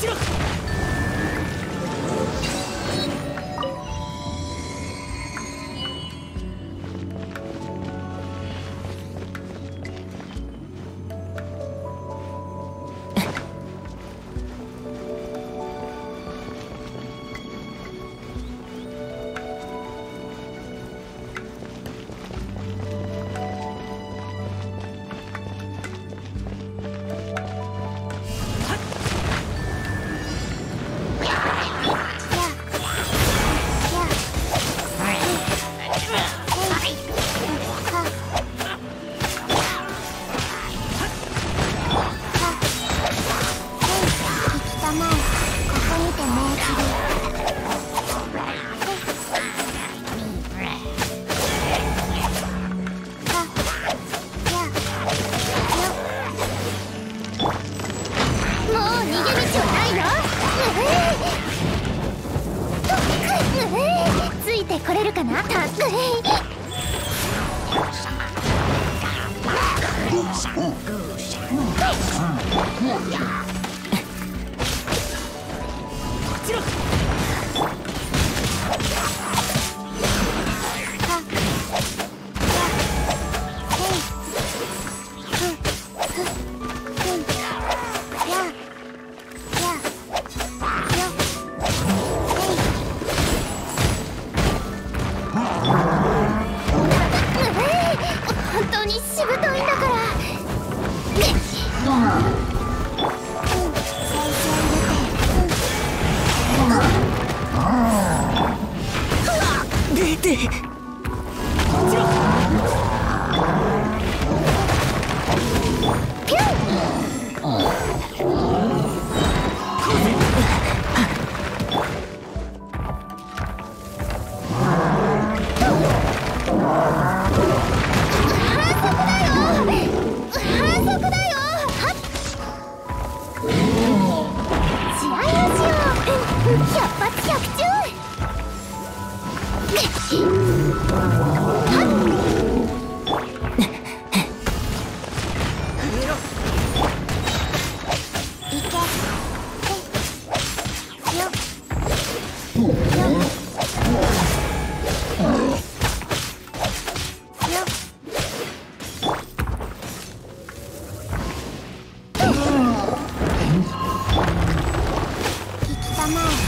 ちれるかな？たっくりしぶといんだから。出て。行きたまえ。